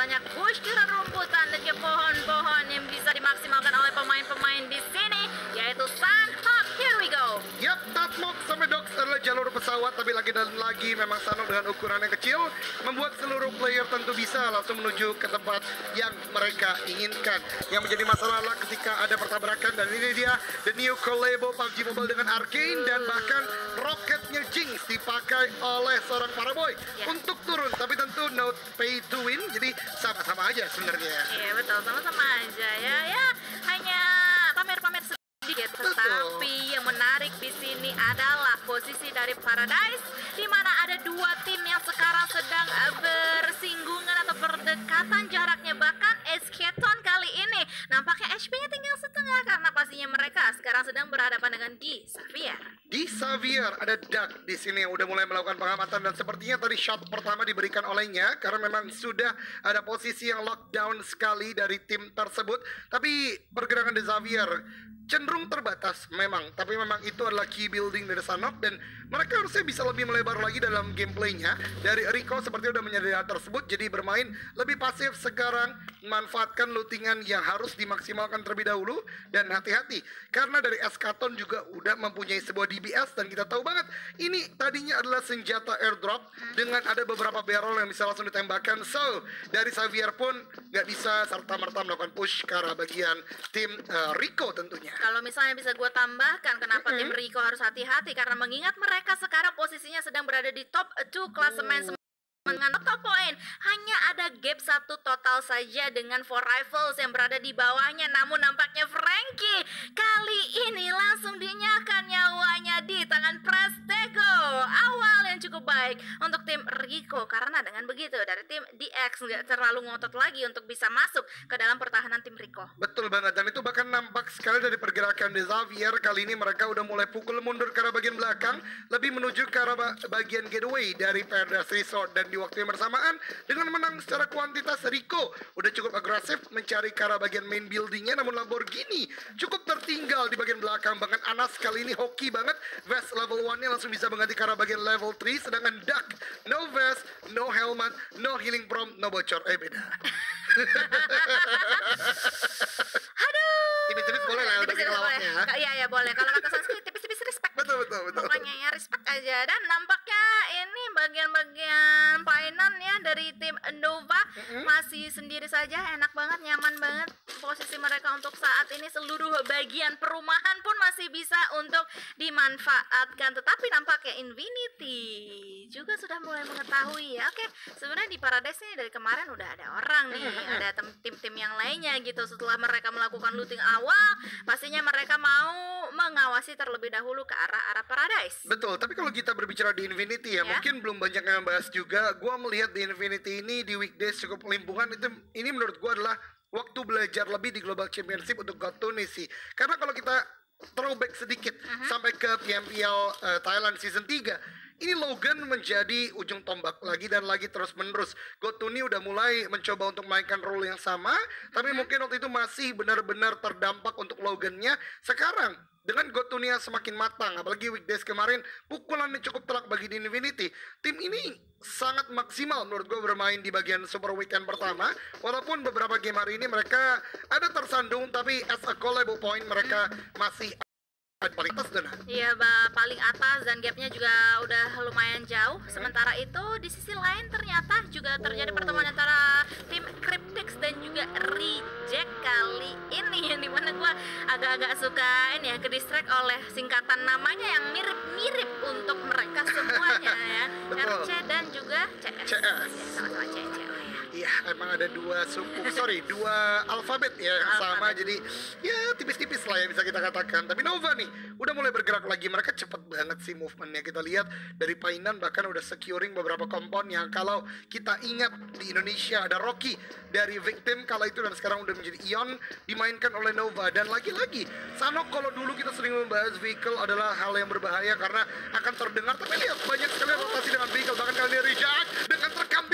banyak di rumputan dan pohon-pohon yang bisa dimaksimalkan oleh pemain-pemain di sini, adalah jalur pesawat, tapi lagi dan lagi memang Sanok dengan ukuran yang kecil membuat seluruh player tentu bisa langsung menuju ke tempat yang mereka inginkan. Yang menjadi masalah adalah ketika ada pertabrakan dan ini dia the new collabo PUBG Mobile dengan Arcane dan bahkan roketnya Jinx dipakai oleh seorang Paraboy Ya. untuk turun, tapi tentu no pay to win, jadi sama-sama aja sebenarnya. Iya betul, sama-sama aja ya. Ya hanya sedikit, Betul. tetapi yang menarik di sini adalah posisi dari Paradise, di mana ada dua tim yang sekarang sedang eh, bersinggungan atau berdekatan jaraknya. Bahkan Esketon kali ini nampaknya HP-nya tinggal setengah karena pastinya mereka sekarang sedang berhadapan dengan Gi Xavier. Xavier ada Doug di sini yang udah mulai melakukan pengamatan dan sepertinya tadi shot pertama diberikan olehnya karena memang sudah ada posisi yang lockdown sekali dari tim tersebut. Tapi pergerakan di Xavier cenderung terbatas memang, tapi memang itu adalah key building dari Sanok dan mereka harusnya bisa lebih melebar lagi dalam gameplaynya. Dari Rico seperti udah menyadari hal tersebut, jadi bermain lebih pasif sekarang, manfaatkan lootingan yang harus dimaksimalkan terlebih dahulu dan hati-hati karena dari Eskaton juga udah mempunyai sebuah DBS dan kita tahu banget ini tadinya adalah senjata airdrop dengan ada beberapa barrel yang bisa langsung ditembakkan. So dari Xavier pun nggak bisa serta merta melakukan push ke arah bagian tim eh, Rico tentunya. Kalau misalnya bisa gue tambahkan kenapa tim Rico harus hati-hati karena mengingat mereka sekarang posisinya sedang berada di top 2 klasemen sem- dengan top poin. Hanya ada gap satu total saja dengan four rivals yang berada di bawahnya. Namun nampaknya Frankie kali ini langsung dinyakan nyawanya di tangan Prestego baik untuk tim Rico. Karena dengan begitu dari tim DX nggak terlalu ngotot lagi untuk bisa masuk ke dalam pertahanan tim Rico. Betul banget dan itu bahkan nampak sekali dari pergerakan di Xavier. Kali ini mereka udah mulai pukul mundur ke arah bagian belakang lebih menuju ke arah ba- bagian getaway dari Paradise Resort. Dan di waktu yang bersamaan dengan menang secara kuantitas Rico udah cukup agresif mencari ke arah bagian main buildingnya. Namun Lamborghini cukup tertinggal di bagian belakang. Bahkan Anas kali ini hoki banget vest level 1 nya langsung bisa mengganti ke arah bagian level 3 sedangkan Duck no vest no helmet no healing prompt no bocor eh beda Aduh. Tipis-tipis boleh lah, tapi boleh. kelawaknya. Ka- Iya, iya boleh. Kalau kata Sanskrit. Betul betul betul Pokoknya ya respect aja. Dan nampaknya ini bagian-bagian painan ya dari tim Nova masih sendiri saja. Enak banget, nyaman banget posisi mereka untuk saat ini. Seluruh bagian perumahan pun masih bisa untuk dimanfaatkan. Tetapi nampaknya Infinity juga sudah mulai mengetahui ya. Oke, sebenarnya di Paradise nih dari kemarin udah ada orang nih, ada tim-tim yang lainnya gitu. Setelah mereka melakukan looting awal, pastinya mereka mau mengawasi terlebih dahulu ke arah-arah Paradise. Betul, tapi kalau kita berbicara di Infinity ya, Ya. mungkin belum banyak yang bahas juga. Gua melihat di Infinity ini di weekdays cukup limpungan itu ini menurut gua adalah waktu belajar lebih di Global Championship untuk Gotuni sih. Karena kalau kita throwback sedikit sampai ke PMPL eh, Thailand season 3 ini Logan menjadi ujung tombak lagi dan lagi terus menerus. Gotuni udah mulai mencoba untuk mainkan role yang sama, tapi mungkin waktu itu masih benar-benar terdampak untuk Logannya. Sekarang dengan Gotunia semakin matang, apalagi weekdays kemarin pukulannya cukup telak bagi di Infinity. Tim ini sangat maksimal menurut gue bermain di bagian Super Weekend pertama. Walaupun beberapa game hari ini mereka ada tersandung, tapi as a collabo point mereka masih paling atas dan Iya, paling atas dan gapnya juga udah lumayan jauh. Sementara itu di sisi lain ternyata juga terjadi pertemuan antara tim Cryptix dan juga Reject kali ini yang di mana gua agak-agak suka ini ya ke distract oleh singkatan namanya yang mirip-mirip untuk mereka semuanya ya. RC dan juga CS. CS. Ya, sama-sama CS. Ya. Iya, emang ada dua suku, sorry, dua alfabet ya yang sama. Alfabet. Jadi ya tipis-tipis lah ya bisa kita katakan. Tapi Nova nih udah mulai bergerak lagi. Mereka cepet banget sih movementnya. Kita lihat dari Painan bahkan udah securing beberapa kompon yang kalau kita ingat di Indonesia ada Rocky dari Victim kala itu dan sekarang udah menjadi Ion dimainkan oleh Nova dan lagi-lagi Sanok kalau dulu kita sering membahas vehicle adalah hal yang berbahaya karena akan terdengar tapi lihat banyak sekali rotasi dengan vehicle bahkan kali ini Richard dengan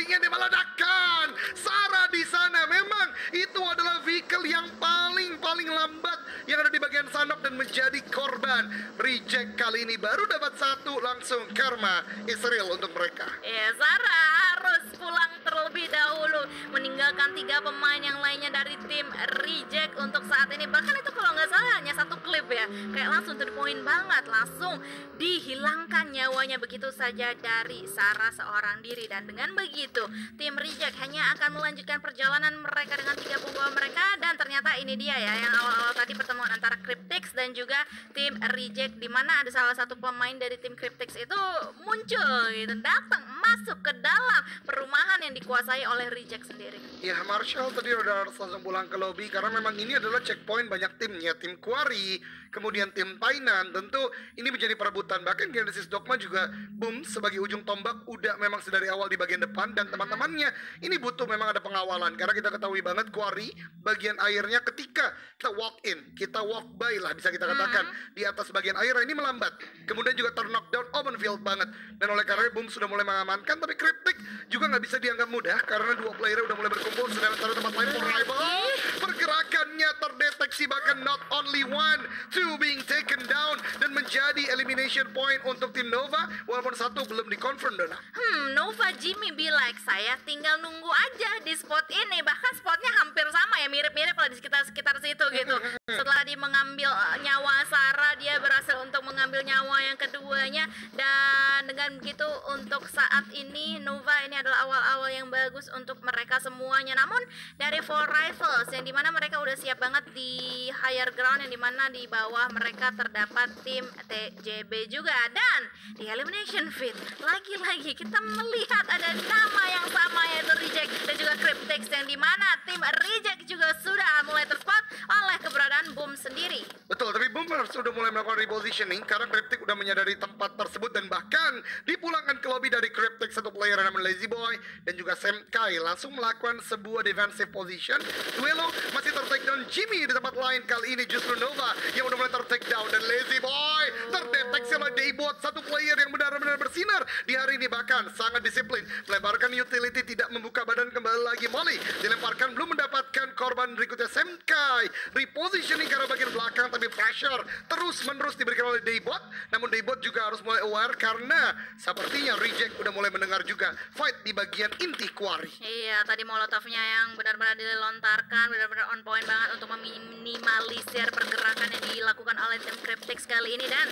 terkambingnya dia meledakkan Sarah di sana memang itu adalah vehicle yang paling paling lambat yang ada di bagian Sanok dan menjadi korban. Reject kali ini baru dapat satu langsung karma Israel untuk mereka. Ya, Sarah harus pulang terlebih dahulu. Meninggalkan tiga pemain yang lainnya dari tim Reject untuk saat ini. Bahkan itu kalau nggak salah hanya satu klip ya. Kayak langsung point banget langsung dihilangkan nyawanya. Begitu saja dari Sarah seorang diri. Dan dengan begitu tim Reject hanya akan melanjutkan perjalanan mereka dengan tiga punggawa mereka. Dan ternyata ini dia ya yang awal-awal tadi pertemuan antara Cryptix dan juga tim Reject di mana ada salah satu pemain dari tim Cryptix itu muncul gitu datang masuk ke dalam perumahan yang dikuasai oleh Reject sendiri. Ya, Marshall tadi udah langsung pulang ke lobby karena memang ini adalah checkpoint banyak timnya, tim Quarry, kemudian tim Tainan. Tentu ini menjadi perebutan. Bahkan Genesis Dogma juga boom sebagai ujung tombak udah memang sedari awal di bagian depan dan teman-temannya ini butuh memang ada pengawalan karena kita ketahui banget Quarry bagian airnya ketika kita walk in, kita walk by lah bisa kita katakan di atas bagian air ini melambat. Kemudian juga terknockdown open field banget. Dan oleh karena boom sudah mulai mengamankan tapi Cryptic juga nggak bisa dianggap mudah karena dua player udah mulai berkumpul sedang cari tempat lain for rival. Pergerakannya terdeteksi bahkan not only one, two being taken down dan menjadi elimination point untuk tim Nova walaupun satu belum dikonfirm Dona. Hmm, Nova Jimmy be like saya tinggal nunggu aja di spot ini bahkan spotnya hampir sama ya mirip-mirip lah di sekitar sekitar situ gitu. Setelah dia mengambil uh, nyawa Sarah dia berhasil untuk mengambil nyawa yang keduanya dan dengan begitu untuk saat ini Nova ini adalah awal-awal yang bagus untuk mereka semuanya. Namun dari Four Rivals yang di mana mereka udah siap banget di higher ground yang di mana di bawah mereka terdapat tim TJB juga dan di elimination fit lagi-lagi kita melihat ada nama yang sama yaitu Reject dan juga Cryptix yang di mana tim Reject juga sudah mulai terspot oleh keberadaan Boom sendiri. Betul, tapi Boomers sudah mulai melakukan repositioning karena Cryptic udah menyadari tempat tersebut dan bahkan dipulangkan ke lobby dari Cryptic satu player yang namanya Lazy Boy dan juga Sam Kai langsung melakukan sebuah defensive position. Duelo masih ter-take down Jimmy di tempat lain. Kali ini justru Nova yang udah mulai ter-take down. Dan Lazy Boy terdeteksi oleh Daybot satu player yang benar-benar bersinar di hari ini. Bahkan sangat disiplin. Melemparkan utility tidak membuka badan. Kembali lagi Molly dilemparkan. Belum mendapatkan korban berikutnya. Sam Kai repositioning arah bagian belakang. Tapi pressure terus menerus diberikan oleh Daybot. Namun Daybot juga harus mulai aware karena sepertinya Reject udah mulai mendengar juga fight di bagian inti quarry Iya, tadi molotovnya yang benar-benar dilontarkan, benar-benar point banget untuk meminimalisir pergerakan yang dilakukan oleh tim Cryptix kali ini. Dan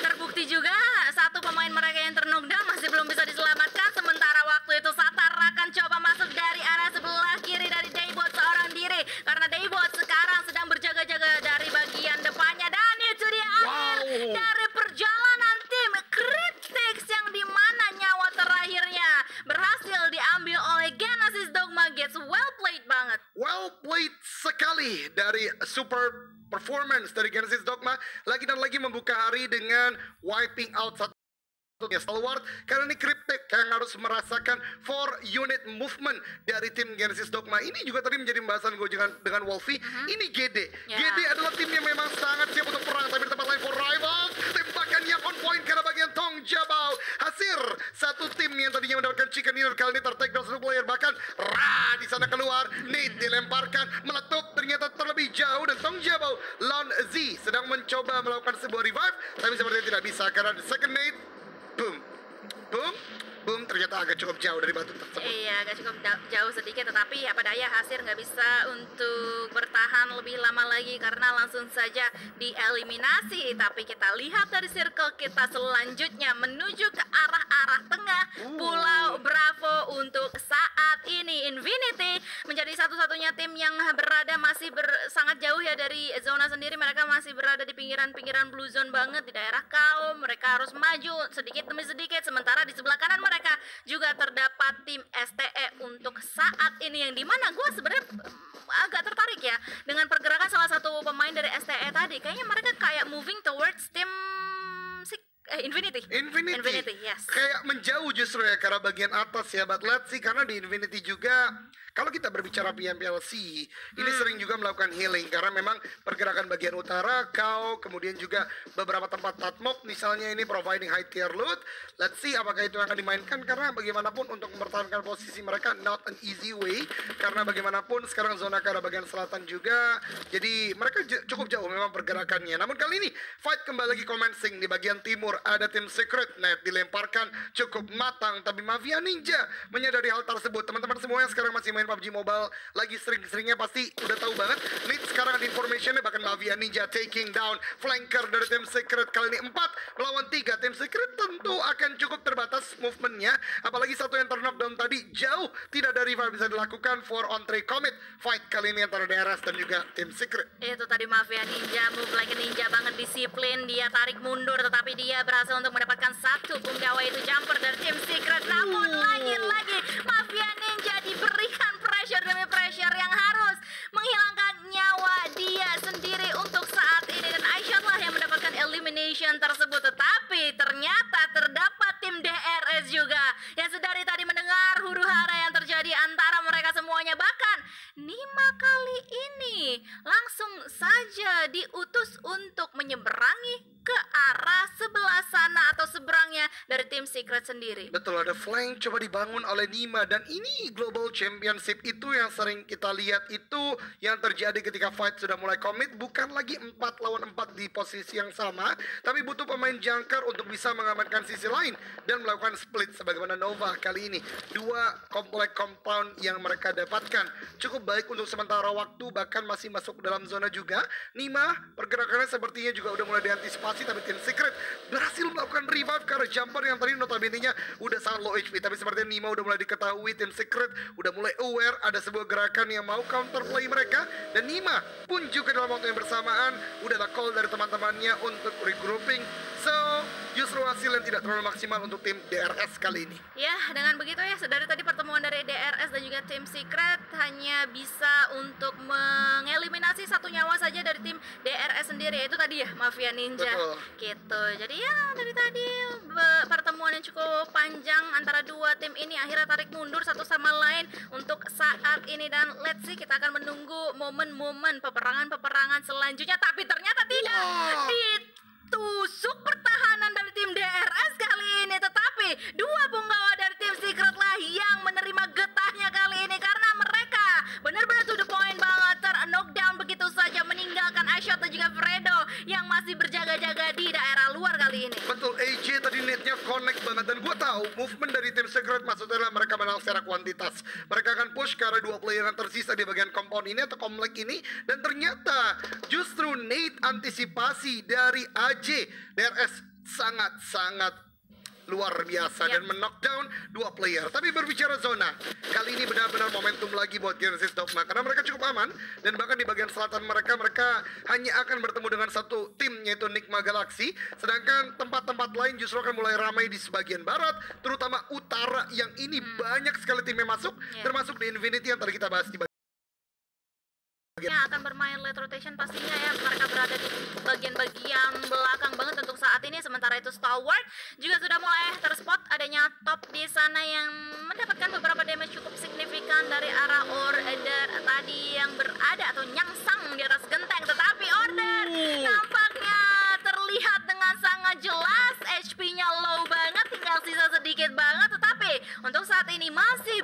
terbukti juga satu pemain mereka yang terknockdown masih belum bisa diselamatkan. Sementara waktu itu Satar akan coba masuk dari arah sebelah kiri dari Daybot seorang diri. Karena Daybot sekarang sedang berjaga-jaga dari bagian depannya. Dan itu dia akhir Wow. dari perjalanan tim Cryptix yang di mana nyawa terakhirnya berhasil diambil oleh Genesis Gets well played banget. Well played sekali dari super performance dari Genesis Dogma lagi dan lagi membuka hari dengan wiping out satu ya stalwart karena ini Cryptic yang harus merasakan four unit movement dari tim Genesis Dogma. Ini juga tadi menjadi pembahasan gue dengan dengan Wolfie. Ini GD Ya. GD adalah tim yang memang sangat siap untuk perang tapi di tempat lain for rivals. Tembakan yang on point karena bagian Tong Jabau Hasir satu tim yang tadinya mendapatkan chicken dinner kali ini tertake down satu player. Bahkan Ra di sana keluar. Nate dilemparkan meletup ternyata terlebih jauh. Dan Tong Jabau Lon Z sedang mencoba melakukan sebuah revive tapi sepertinya tidak bisa karena the second Nate boom. Boom boom ternyata agak cukup jauh dari batu tersebut Iya, agak cukup jauh sedikit, tetapi apa daya Hasir nggak bisa untuk bertahan lebih lama lagi karena langsung saja dieliminasi. Tapi kita lihat dari circle kita selanjutnya menuju ke arah-arah tengah Pulau Bravo untuk saat ini Infinity menjadi satu-satunya tim yang berada masih ber- sangat jauh ya dari zona sendiri. Mereka masih berada di pinggiran-pinggiran blue zone banget di daerah kaum. Mereka harus maju sedikit demi sedikit. Sementara di sebelah kanan mereka juga terdapat tim STE untuk saat ini yang di mana gue sebenarnya mm, agak tertarik ya dengan pergerakan salah satu pemain dari STE tadi. Kayaknya mereka kayak moving towards tim eh, Infinity. Infinity. Infinity, yes. Kayak menjauh justru ya karena bagian atas ya. But let's see karena di Infinity juga kalau kita berbicara PMPLC ini Hmm. sering juga melakukan healing karena memang pergerakan bagian utara kau kemudian juga beberapa tempat tatmok misalnya ini providing high tier loot. Let's see apakah itu akan dimainkan karena bagaimanapun untuk mempertahankan posisi mereka not an easy way karena bagaimanapun sekarang zona ke arah bagian selatan juga jadi mereka cukup jauh memang pergerakannya. Namun kali ini fight kembali lagi commencing di bagian timur ada tim Secret Net dilemparkan cukup matang tapi Mafia Ninja menyadari hal tersebut. Teman-teman semua yang sekarang masih main PUBG Mobile lagi sering-seringnya pasti udah tahu banget. Nih sekarang ada informationnya bahkan Mafia Ninja taking down flanker dari tim Secret kali ini 4 melawan 3. Tim Secret tentu akan cukup terbatas movementnya apalagi satu yang terknockdown tadi jauh tidak ada rival bisa dilakukan for on three commit fight kali ini antara DRS dan juga tim Secret. Itu tadi Mafia Ninja move like ninja banget disiplin dia tarik mundur tetapi dia berhasil untuk mendapatkan satu punggawa itu. Jumper dari tim Secret. Namun lagi-lagi Mafia Ninja diberikan pressure demi pressure yang harus menghilangkan nyawa dia sendiri untuk saat ini. Dan Aisyah lah yang mendapatkan elimination tersebut. Tetapi ternyata terdapat tim DRS juga yang sedari tadi mendengar huru terjadi antara mereka semuanya bahkan Nima kali ini langsung saja diutus untuk menyeberangi ke arah sebelah sana atau seberangnya dari tim Secret sendiri. Betul ada flank coba dibangun oleh Nima dan ini Global Championship itu yang sering kita lihat itu yang terjadi ketika fight sudah mulai komit bukan lagi 4 lawan 4 di posisi yang sama tapi butuh pemain jangkar untuk bisa mengamankan sisi lain dan melakukan split sebagaimana Nova kali ini. Dua komplek compound yang mereka dapatkan. Cukup baik untuk sementara waktu bahkan masih masuk dalam zona juga. Nima pergerakannya sepertinya juga udah mulai diantisipasi tapi tim Secret. Berhasil melakukan revive karena jumper yang tadi notabene-nya udah sangat low HP tapi sepertinya Nima udah mulai diketahui tim Secret. Udah mulai aware ada sebuah gerakan yang mau counterplay mereka. Dan Nima pun juga dalam waktu yang bersamaan udah ada call dari teman-temannya untuk regrouping. So justru hasil yang tidak terlalu maksimal untuk tim DRS kali ini Ya, dengan begitu ya, dari tadi pertemuan dari DRS dan juga tim Secret hanya bisa untuk mengeliminasi satu nyawa saja dari tim DRS sendiri, yaitu tadi ya, Mafia Ninja. Betul. Gitu. Jadi ya, dari tadi pertemuan yang cukup panjang antara dua tim ini akhirnya tarik mundur satu sama lain untuk saat ini dan let's see kita akan menunggu momen-momen peperangan-peperangan selanjutnya tapi ternyata tidak Wah. Ditusuk pertahanan dari tim DRS kali ini tetapi dua punggawa dari tim Secret lah yang menerima getahnya kali ini karena mereka benar-benar to the point banget ter knockdown begitu saja meninggalkan Ashot dan juga Fredo yang masih berjaga-jaga di daerah luar kali ini Betul, AJ tadi netnya connect banget dan gue tahu movement dari tim Secret maksudnya adalah mereka menang secara kuantitas. Mereka akan push arah dua player yang tersisa di bagian compound ini atau komplek ini dan ternyata justru Nate antisipasi dari AJ DRS sangat-sangat luar biasa Yap. dan menockdown dua player. Tapi berbicara zona, kali ini benar-benar momentum lagi buat Genesis Dogma karena mereka cukup aman dan bahkan di bagian selatan mereka mereka hanya akan bertemu dengan satu tim yaitu Nikma Galaxy, sedangkan tempat-tempat lain justru akan mulai ramai di sebagian barat, terutama utara yang ini banyak sekali tim yang masuk, Ya. termasuk di Infinity yang tadi kita bahas di yang akan bermain late rotation pastinya ya mereka berada di bagian-bagian belakang banget untuk saat ini sementara itu Stalwart juga sudah mulai terspot adanya top di sana yang mendapatkan beberapa damage cukup signifikan dari arah order tadi yang berada atau nyangsang di atas genteng tetapi order nampaknya terlihat dengan sangat jelas HP-nya low banget tinggal sisa sedikit banget tetapi untuk saat ini masih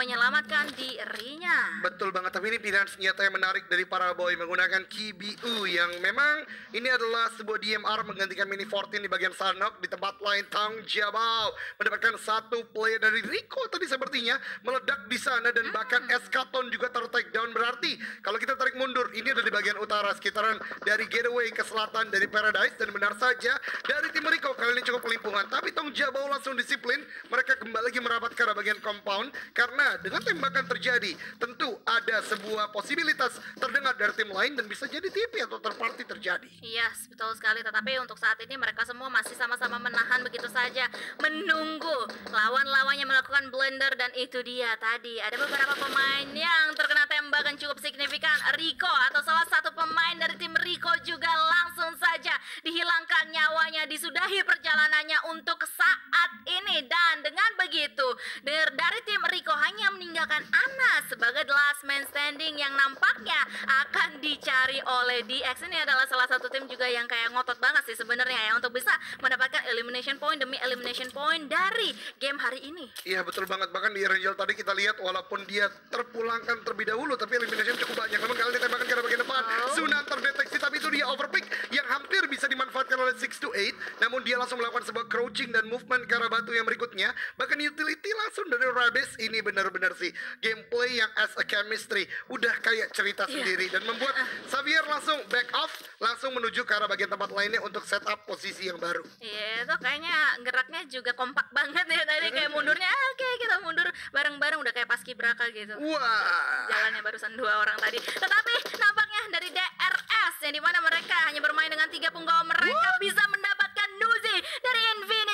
menyelamatkan dirinya. Betul banget, tapi ini pilihan senjata yang menarik dari para boy menggunakan KBU yang memang ini adalah sebuah DMR menggantikan Mini 14 di bagian Sanok di tempat lain Tang Jabau mendapatkan satu player dari Rico tadi sepertinya meledak di sana dan bahkan Eskaton juga ter-take down berarti kalau kita tarik mundur ini ada di bagian utara sekitaran dari Getaway ke selatan dari Paradise dan benar saja dari tim Rico kali ini cukup pelimpungan tapi Tong Jabau langsung disiplin mereka kembali lagi merapat ke arah bagian compound karena dengan tembakan terjadi tentu ada sebuah posibilitas terdengar dari tim lain dan bisa jadi TP atau terparty terjadi. Yes, betul sekali. Tetapi untuk saat ini mereka semua masih sama-sama menahan begitu saja, menunggu lawan-lawannya melakukan blender dan itu dia tadi ada beberapa pemain yang terkena tembakan cukup signifikan. Rico atau salah satu pemain dari tim Rico juga langsung saja dihilangkan nyawanya, disudahi perjalanannya untuk saat ini dan dengan begitu dari tim Rico hanya meninggalkan Ana sebagai the last man standing yang nampaknya akan dicari oleh DX ini adalah salah satu tim juga yang kayak ngotot banget sih sebenarnya ya untuk bisa mendapatkan elimination point demi elimination point dari game hari ini. Iya betul banget bahkan di Angel tadi kita lihat walaupun dia terpulangkan terlebih dahulu tapi elimination cukup banyak. Namun kali ini tembakan ke bagian depan Oh. Sunan terdeteksi itu dia overpick yang hampir bisa dimanfaatkan oleh 6 to 8 namun dia langsung melakukan sebuah crouching dan movement ke arah batu yang berikutnya. Bahkan utility langsung dari Rabis. Ini benar-benar sih gameplay yang as a chemistry. Udah kayak cerita Iya. sendiri dan membuat Xavier langsung back off langsung menuju ke arah bagian tempat lainnya untuk setup posisi yang baru. Iya, itu kayaknya geraknya juga kompak banget ya tadi. Kayak mundurnya, ah, oke kita mundur bareng-bareng. Udah kayak paskibraka gitu. wah. Jalannya barusan dua orang tadi. Tetapi nampaknya dari DRS yang di mana mereka? Hanya bermain dengan tiga punggawa mereka bisa mendapatkan Nuzi dari Infinity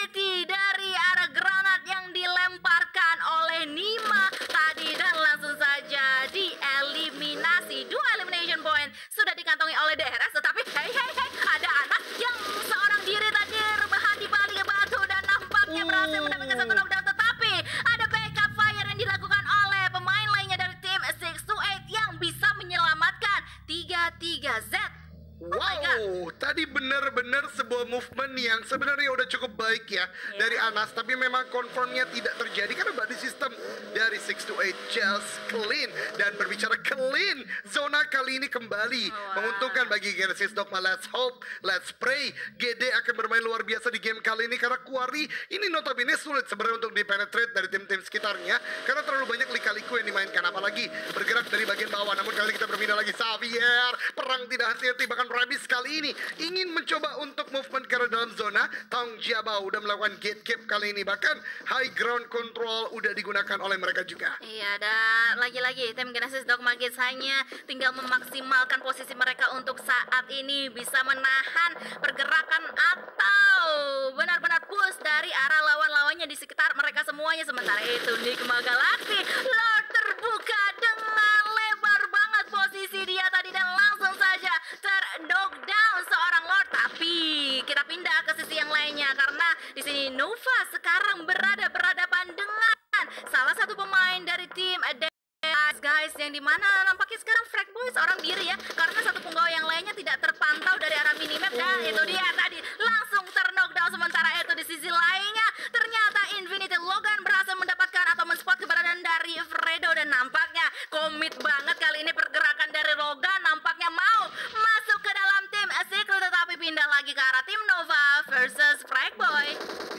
yang sebenarnya udah cukup baik ya dari Anas, tapi memang confirmnya tidak terjadi karena body system dari 6 to 8 just clean dan berbicara clean, kali ini kembali Wow. menguntungkan bagi Genesis Dogma. Let's hope, let's pray. GD akan bermain luar biasa di game kali ini karena Quarry ini notabene sulit sebenarnya untuk dipenetrate dari tim-tim sekitarnya karena terlalu banyak lika-liku yang dimainkan apalagi bergerak dari bagian bawah. Namun kali ini kita berpindah lagi Xavier, perang tidak henti-henti bahkan Rabis kali ini ingin mencoba untuk movement ke dalam zona. Tong Jiabao udah melakukan gate keep kali ini bahkan high ground control udah digunakan oleh mereka juga. Iya, dan lagi-lagi tim Genesis Dogma Kids hanya tinggal memaksimalkan posisi mereka untuk saat ini bisa menahan pergerakan atau benar-benar push dari arah lawan-lawannya di sekitar mereka semuanya. Sementara itu Nikma Galaxy Lord terbuka dengan lebar banget posisi dia tadi dan langsung saja ter knockdown seorang Lord. Tapi kita pindah ke sisi yang lainnya karena di sini Nova sekarang berada berhadapan dengan salah satu pemain dari tim Guys, guys, yang di mana Frag Boy seorang diri ya Karena satu punggawa yang lainnya tidak terpantau dari arah minimap. Dan itu dia tadi langsung terknockdown Sementara itu di sisi lainnya Ternyata Infinity Logan berhasil mendapatkan atau menspot keberadaan dari Fredo. Dan nampaknya komit banget kali ini pergerakan dari Logan. Nampaknya mau masuk ke dalam tim Secret Tetapi pindah lagi ke arah tim Nova versus Frag Boy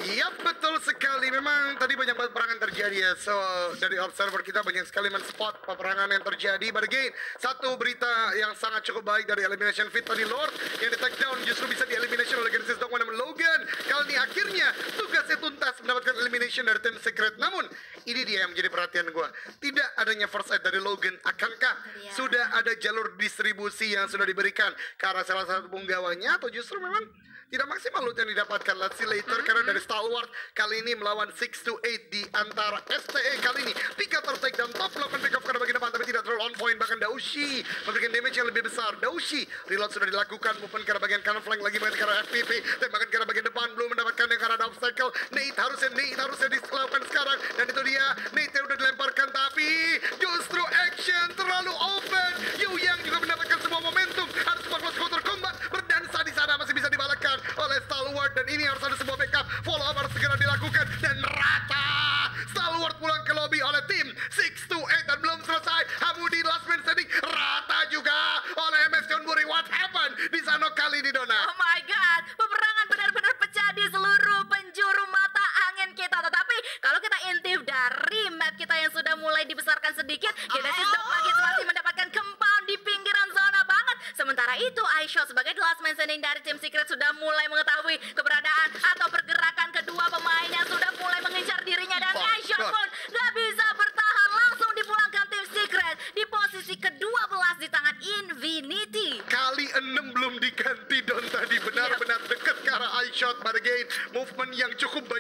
Iya betul sekali. Memang tadi banyak banget peperangan terjadi ya. So dari observer kita banyak sekali men-spot peperangan yang terjadi. But again, satu berita yang sangat cukup baik dari Elimination Fit tadi Lord yang di take down justru bisa di elimination oleh Genesis Dogma namun Logan. Kali ini akhirnya tugasnya tuntas mendapatkan elimination dari tim Secret. Namun ini dia yang menjadi perhatian gua. Tidak adanya first aid dari Logan. Akankah Iya. sudah ada jalur distribusi yang sudah diberikan ke arah salah satu punggawanya atau justru memang tidak maksimal loot yang didapatkan Let's see later karena dari Stalwart kali ini melawan 6 to 8 di antara STE kali ini. Pika tertake dan top melakukan pick off karena bagian depan tapi tidak terlalu on point. Bahkan Daushi memberikan damage yang lebih besar. Daushi reload sudah dilakukan ke arah bagian kanan flank lagi main arah FPP tembakan arah bagian depan belum mendapatkan yang ke arah obstacle. Nate harusnya Nate harusnya dilakukan sekarang. Dan itu dia Nate yang udah dilemparkan tapi justru action terlalu open. Yu Yang juga mendapatkan sebuah momentum. Harus close counter combat dibalakkan oleh Stalwart. Dan ini harus ada sebuah backup. Follow up harus segera dilakukan. Dan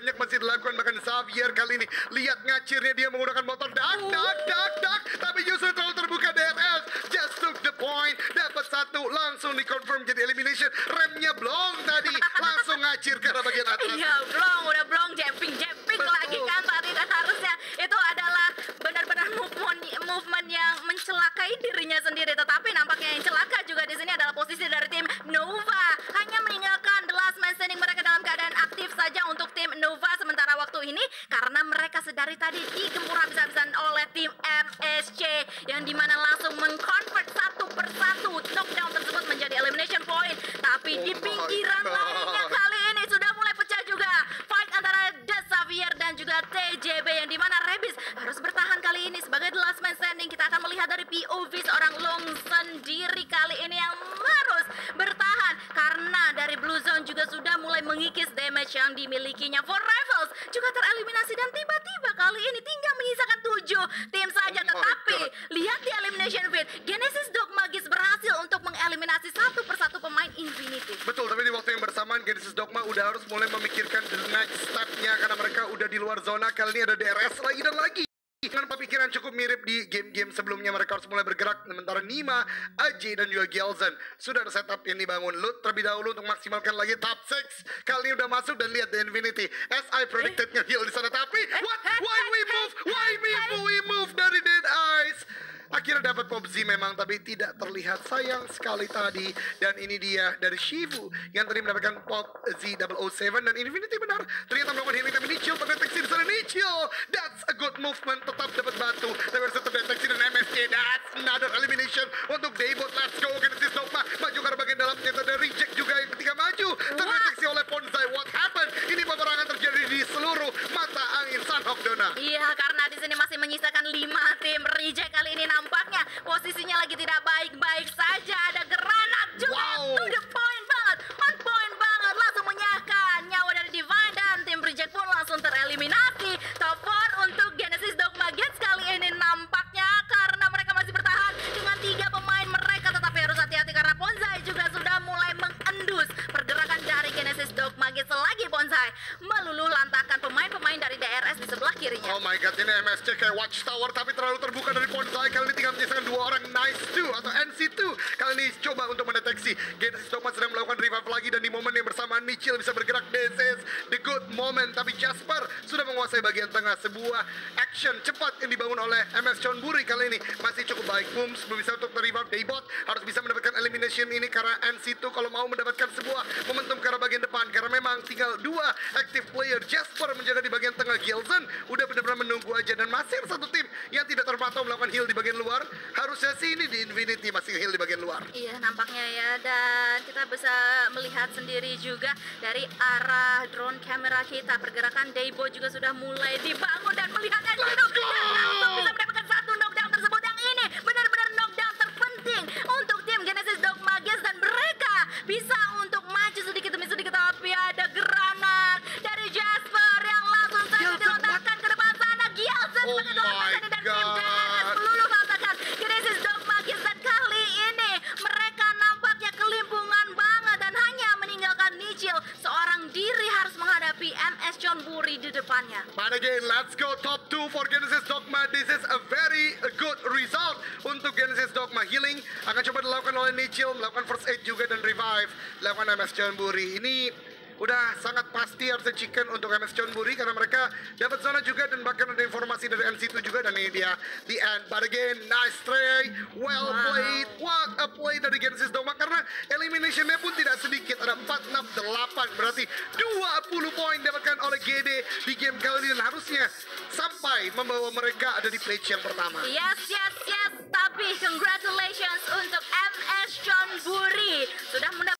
banyak masih dilakukan bahkan Xavier kali ini. Lihat ngacirnya dia menggunakan motor. Dak dak dak dak. Tapi justru terlalu terbuka DRS just took the point. Dapat satu langsung dikonfirm jadi elimination. Remnya blong tadi. Langsung ngacir arah bagian atas. Iya, blong, mengikis damage yang dimilikinya. For Rivals juga tereliminasi dan tiba-tiba kali ini tinggal menyisakan tujuh tim saja. Oh Tetapi lihat di elimination feed, Genesis Dogmagis berhasil untuk mengeliminasi satu persatu pemain Infinity. Betul, tapi di waktu yang bersamaan Genesis Dogma udah harus mulai memikirkan the next step-nya karena mereka udah di luar zona. Kali ini ada DRS lagi dan lagi. Pemikiran cukup mirip di game-game sebelumnya. Mereka harus mulai bergerak sementara Nima, AJ dan juga Gelsen sudah ada setup yang dibangun. Lut terlebih dahulu untuk maksimalkan lagi top 6 kali ini udah masuk dan lihat the Infinity. As I predicted nge-heal di sana tapi what? Why we move? Why we we move? Dari Akhirnya dapat Pop Z memang tapi tidak terlihat. Sayang sekali tadi. Dan ini dia dari Shivu yang tadi mendapatkan Pop Z007 dan Infinity benar. Ternyata melakukan healing tapi Nichil terdeteksi di sana that's a good movement. Tetap dapat batu. Tapi harus tetap deteksi dan MSK that's another elimination untuk Daybot. Let's go Genesis Dogma maju ke bagian dalam. Ternyata ada reject juga yang ketika maju. Terdeteksi oleh Ponzai what happened? Ini peperangan terjadi di seluruh mata angin Sun of Dona Iya, karena di sini masih menyisakan lima tim reject kali ini nampaknya posisinya lagi tidak baik-baik saja. Ada granat juga Wow. to the point banget, on point banget, langsung menyahkan nyawa dari Divine dan tim reject pun langsung tereliminasi. Top 4 untuk Genesis Dogma Gates kali ini nampaknya karena mereka masih bertahan dengan tiga pemain mereka tetapi harus hati-hati karena Bonsai juga sudah mulai mengendus pergerakan dari Genesis Dogma Gates selagi Bonsai meluluh lantakan pemain-pemain dari DRS di sebelah kirinya. Oh my god, ini MSC kayak Watchtower tapi terlalu terbuka dari Bonsai. Kali ini tinggal menyisakan dua orang Nice 2 atau NC2. Kali ini coba untuk mendeteksi. Genesis Thomas sedang melakukan revive lagi dan di momen Nichil bisa bergerak. This is the good moment. Tapi Jasper sudah menguasai bagian tengah. Sebuah action cepat yang dibangun oleh MS John Buri kali ini masih cukup baik. Belum bisa untuk revive Daybot. Harus bisa mendapatkan elimination ini karena NC2 kalau mau mendapatkan sebuah momentum ke arah bagian depan. Karena memang tinggal dua active player. Jasper menjaga di bagian tengah. Gilson udah benar-benar menunggu aja dan masih ada satu tim yang tidak terpantau melakukan heal di bagian luar. Harusnya sih ini di Infinity masih heal di bagian luar. Iya nampaknya ya dan kita bisa melihat sendiri juga dari arah drone kamera kita pergerakan Daybo juga sudah mulai dibangun dan melihat Let's go! dan langsung bisa mendapatkan satu knockdown tersebut yang ini benar-benar knockdown terpenting untuk tim Genesis Dogma dan mereka bisa Nichil seorang diri harus menghadapi MS John Buri di depannya. But again, let's go top 2 for Genesis Dogma. This is a very good result untuk Genesis Dogma. Healing akan coba dilakukan oleh Nichil, melakukan first aid juga dan revive. Lakukan MS John Buri. Ini udah sangat pasti harusnya chicken untuk MS John Buri karena mereka dapat zona juga dan bahkan ada informasi dari NC2 juga dan ini dia the end. But again, nice try, well Wow. played. What a play dari Genesis Dogma karena eliminationnya pun tidak sedikit. Ada 4, 6, 8 berarti 20 poin dapatkan oleh GD di game kali ini dan harusnya sampai membawa mereka ada di page yang pertama. Yes, yes, yes. Tapi congratulations untuk MS John Buri sudah mendapatkan